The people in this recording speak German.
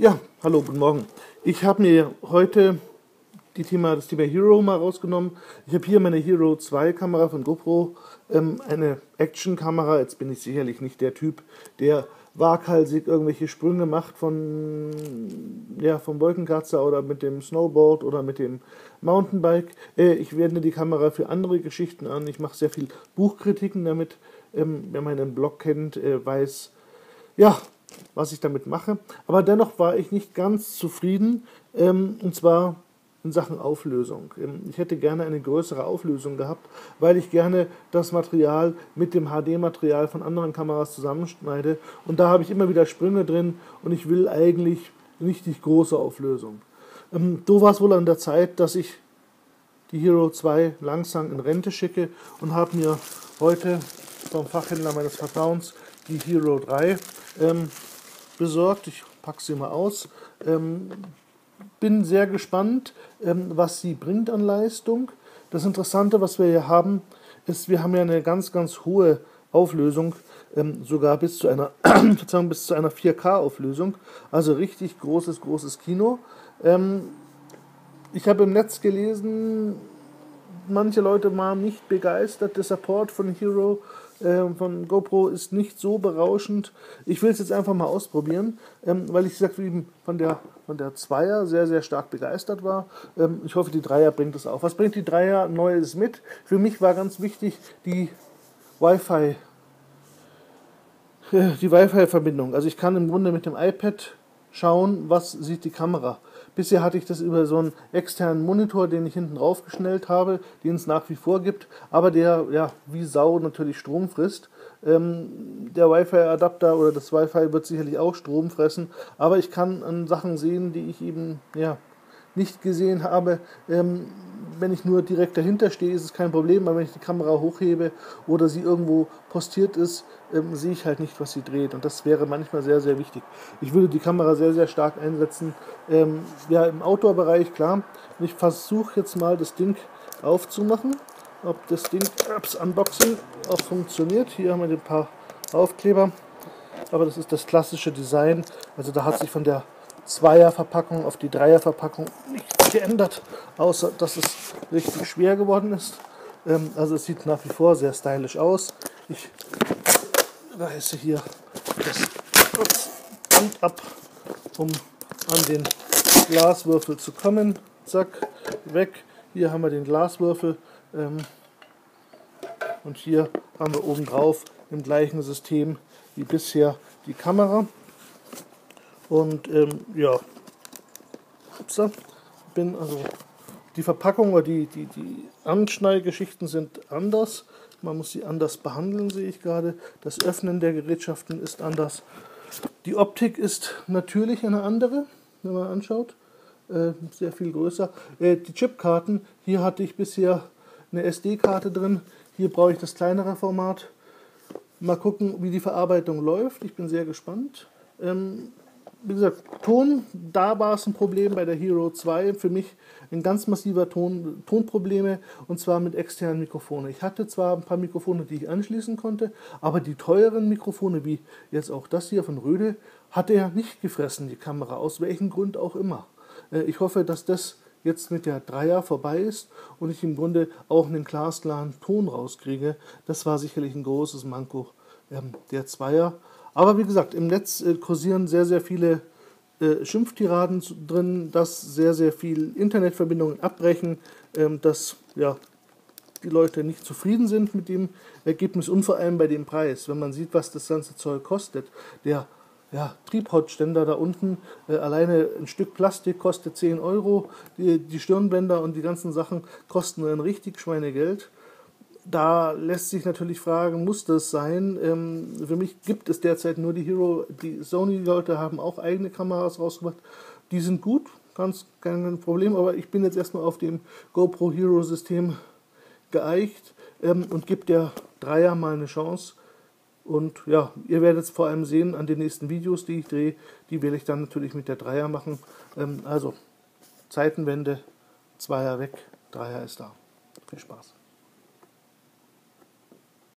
Ja, hallo, guten Morgen. Ich habe mir heute die Thema, das Thema Hero mal rausgenommen. Ich habe hier meine Hero 2 Kamera von GoPro, ähm, eine Action-Kamera. Jetzt bin ich sicherlich nicht der Typ, der waghalsig irgendwelche Sprünge macht von ja, vom Wolkenkratzer oder mit dem Snowboard oder mit dem Mountainbike. Äh, ich wende die Kamera für andere Geschichten an. Ich mache sehr viel Buchkritiken damit. Ähm, wer meinen Blog kennt, äh, weiß, ja, was ich damit mache. Aber dennoch war ich nicht ganz zufrieden, ähm, und zwar in Sachen Auflösung. Ähm, ich hätte gerne eine größere Auflösung gehabt, weil ich gerne das Material mit dem HD-Material von anderen Kameras zusammenschneide. Und da habe ich immer wieder Sprünge drin und ich will eigentlich richtig große Auflösung. Ähm, so war es wohl an der Zeit, dass ich die Hero 2 langsam in Rente schicke und habe mir heute vom Fachhändler meines Vertrauens die Hero 3 ähm, besorgt. Ich packe sie mal aus. Ähm, bin sehr gespannt, ähm, was sie bringt an Leistung. Das Interessante, was wir hier haben, ist, wir haben ja eine ganz, ganz hohe Auflösung, ähm, sogar bis zu einer, bis zu einer 4K-Auflösung. Also richtig großes, großes Kino. Ähm, ich habe im Netz gelesen, manche Leute waren nicht begeistert. Der Support von Hero äh, von GoPro ist nicht so berauschend. Ich will es jetzt einfach mal ausprobieren, ähm, weil ich gesagt eben von der von der Zweier sehr sehr stark begeistert war. Ähm, ich hoffe, die Dreier bringt es auch. Was bringt die Dreier Neues mit? Für mich war ganz wichtig die Wi-Fi äh, die Wi-Fi-Verbindung. Also ich kann im Grunde mit dem iPad schauen, was sieht die Kamera. Bisher hatte ich das über so einen externen Monitor, den ich hinten drauf geschnellt habe, den es nach wie vor gibt, aber der ja wie Sau natürlich Strom frisst. Ähm, der Wi-Fi-Adapter oder das Wi-Fi wird sicherlich auch Strom fressen, aber ich kann an Sachen sehen, die ich eben ja nicht gesehen habe. Ähm, wenn ich nur direkt dahinter stehe, ist es kein Problem, aber wenn ich die Kamera hochhebe oder sie irgendwo postiert ist, ähm, sehe ich halt nicht, was sie dreht. Und das wäre manchmal sehr, sehr wichtig. Ich würde die Kamera sehr, sehr stark einsetzen. Ähm, ja, im Outdoor-Bereich, klar. Ich versuche jetzt mal das Ding aufzumachen, ob das Ding, ups, Unboxing, auch funktioniert. Hier haben wir ein paar Aufkleber. Aber das ist das klassische Design. Also da hat sich von der Zweier-Verpackung auf die Dreier-Verpackung nichts geändert, außer dass es richtig schwer geworden ist. Ähm, also es sieht nach wie vor sehr stylisch aus. Ich reiße hier das Band ab, um an den Glaswürfel zu kommen. Zack, weg. Hier haben wir den Glaswürfel. Ähm, und hier haben wir oben drauf im gleichen System wie bisher die Kamera. Und ähm, ja, upsa, bin also die Verpackung oder die, die, die Anschnallgeschichten sind anders. Man muss sie anders behandeln, sehe ich gerade. Das Öffnen der Gerätschaften ist anders. Die Optik ist natürlich eine andere, wenn man anschaut. Äh, sehr viel größer. Äh, die Chipkarten, hier hatte ich bisher eine SD-Karte drin. Hier brauche ich das kleinere Format. Mal gucken, wie die Verarbeitung läuft. Ich bin sehr gespannt. Ähm, wie gesagt, Ton, da war es ein Problem bei der Hero 2. Für mich ein ganz massiver Ton, Tonprobleme und zwar mit externen Mikrofonen. Ich hatte zwar ein paar Mikrofone, die ich anschließen konnte, aber die teuren Mikrofone, wie jetzt auch das hier von Röde, hatte er nicht gefressen, die Kamera, aus welchem Grund auch immer. Äh, ich hoffe, dass das jetzt mit der Dreier vorbei ist und ich im Grunde auch einen glasklaren Ton rauskriege. Das war sicherlich ein großes Manko ähm, der Zweier. Aber wie gesagt, im Netz äh, kursieren sehr, sehr viele äh, Schimpftiraden drin, dass sehr, sehr viel Internetverbindungen abbrechen, ähm, dass ja, die Leute nicht zufrieden sind mit dem Ergebnis und vor allem bei dem Preis. Wenn man sieht, was das ganze Zeug kostet, der ja, Triebhautständer da unten, äh, alleine ein Stück Plastik kostet 10 Euro, die, die Stirnbänder und die ganzen Sachen kosten ein richtig Schweinegeld da lässt sich natürlich fragen, muss das sein? Ähm, für mich gibt es derzeit nur die Hero. Die Sony-Leute haben auch eigene Kameras rausgebracht. Die sind gut, ganz kein Problem, aber ich bin jetzt erstmal auf dem GoPro Hero-System geeicht ähm, und gebe der Dreier mal eine Chance. Und ja, ihr werdet es vor allem sehen an den nächsten Videos, die ich drehe. Die werde ich dann natürlich mit der Dreier machen. Ähm, also Zeitenwende, Zweier weg, Dreier ist da. Viel Spaß.